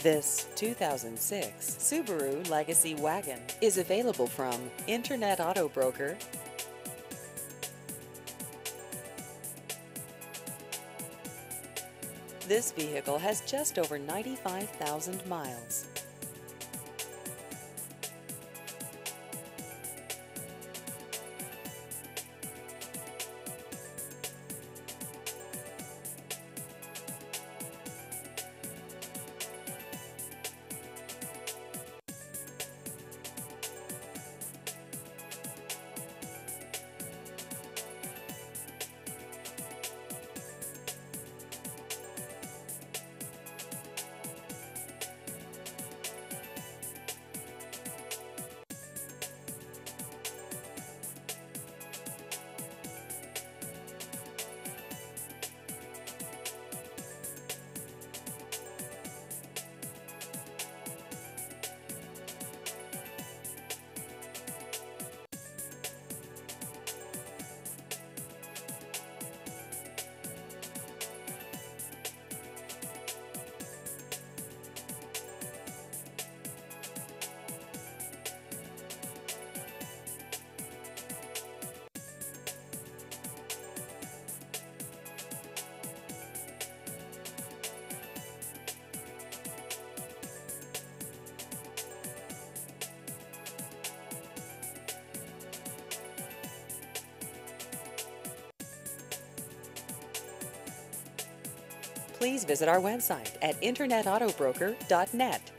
This 2006 Subaru Legacy Wagon is available from Internet Auto Broker. This vehicle has just over 95,000 miles. Please visit our website at internetautobroker.net.